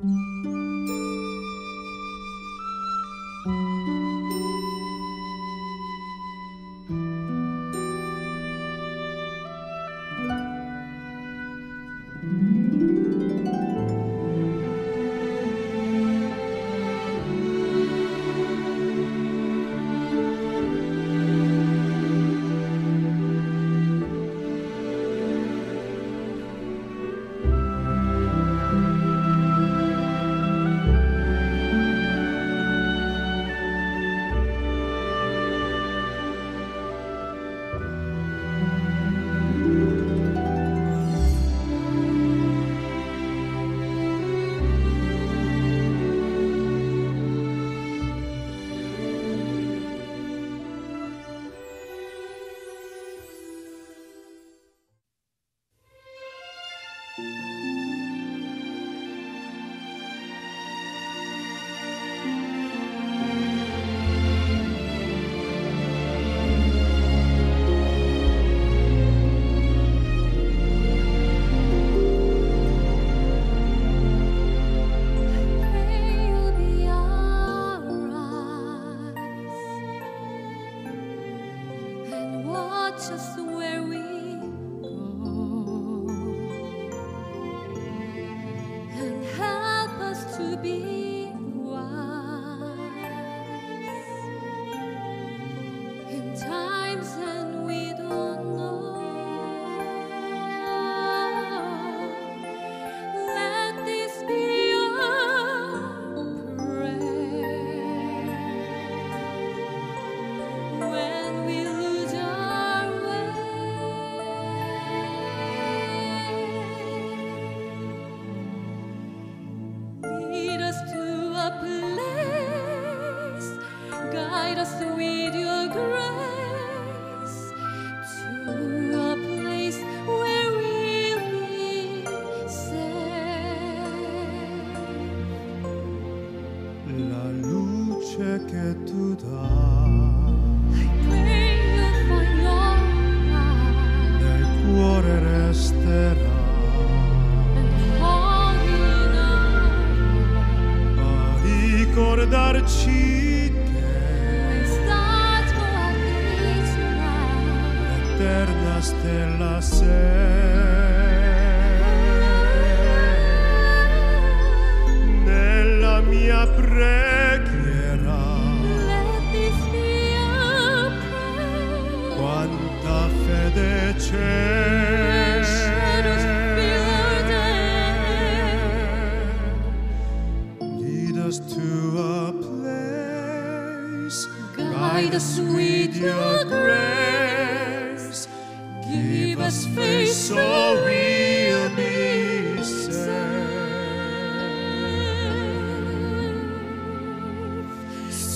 Música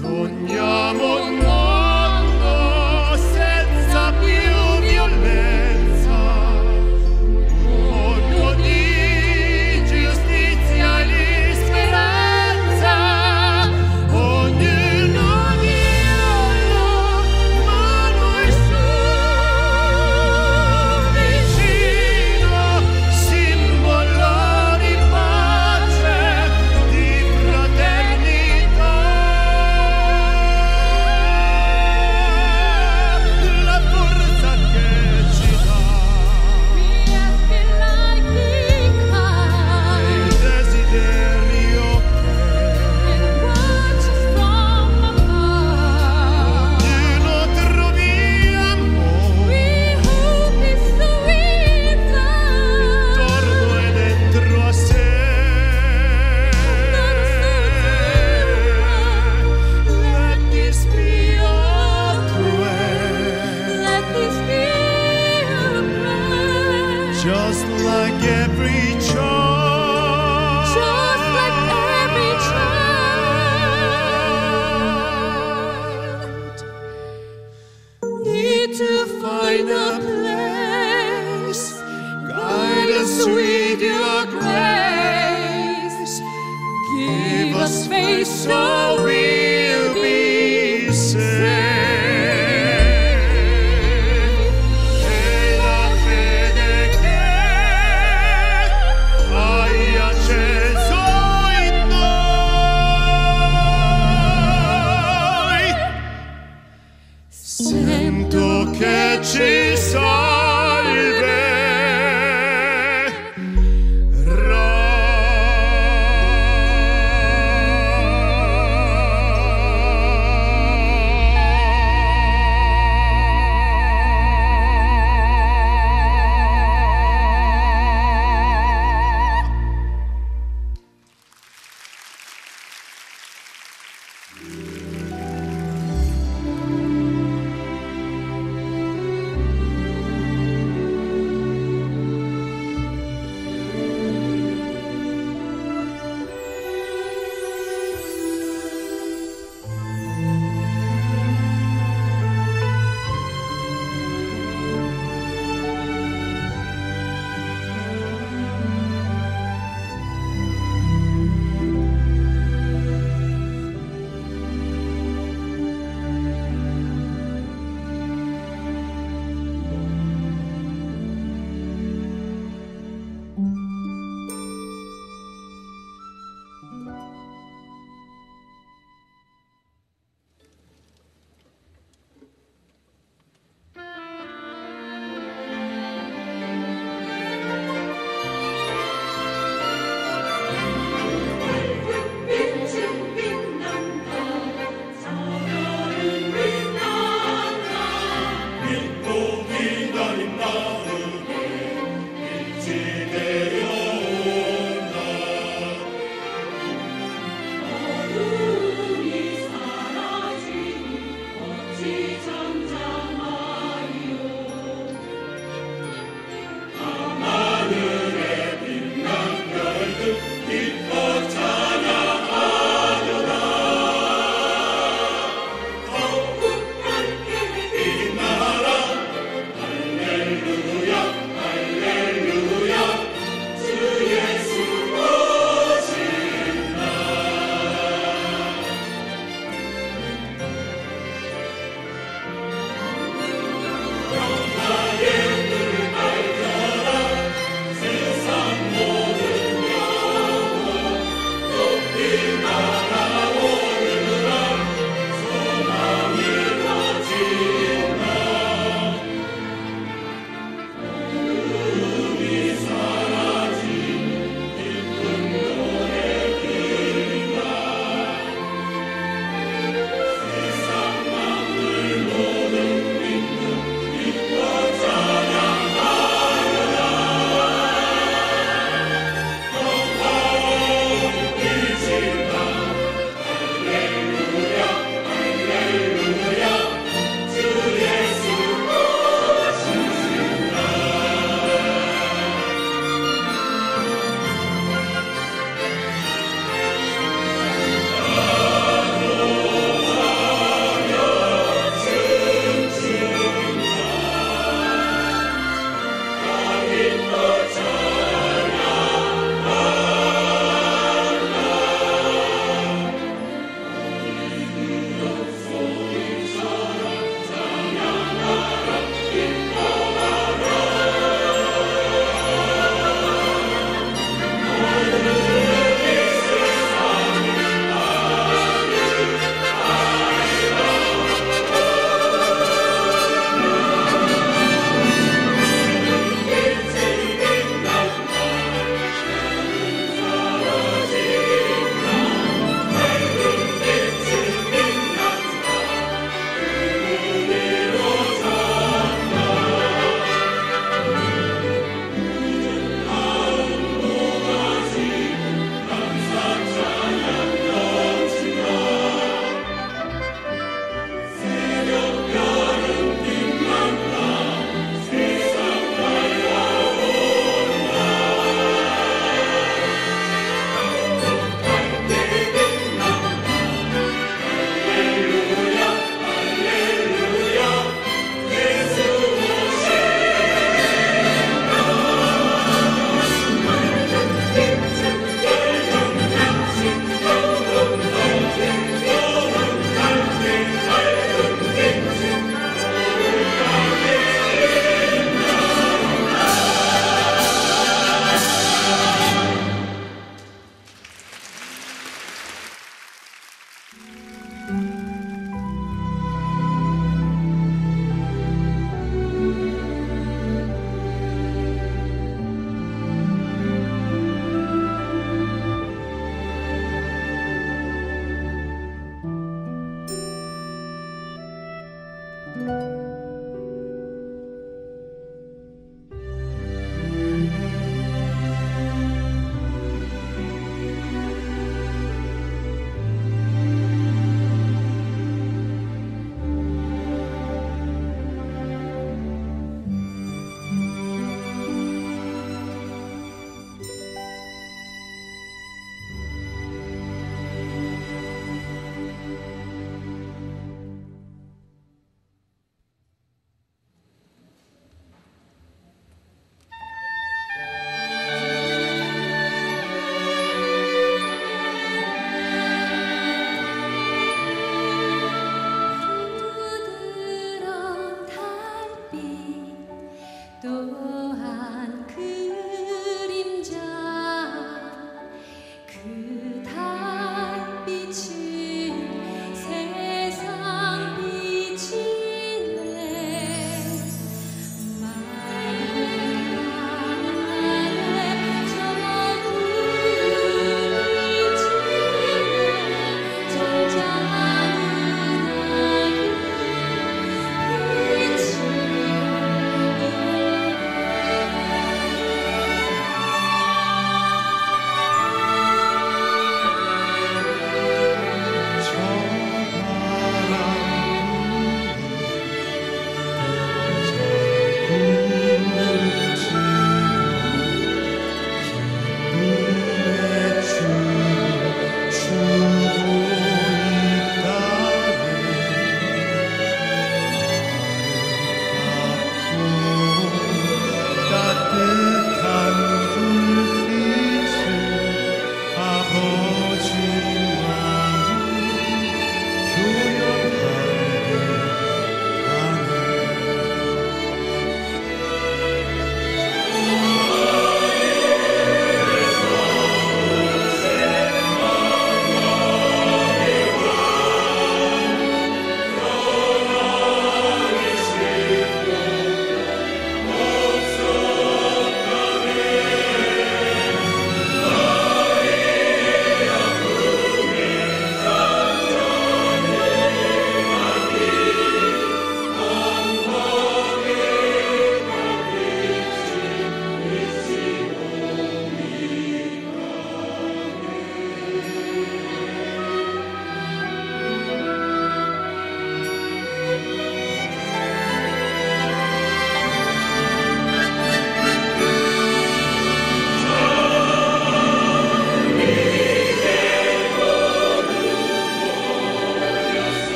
safe. To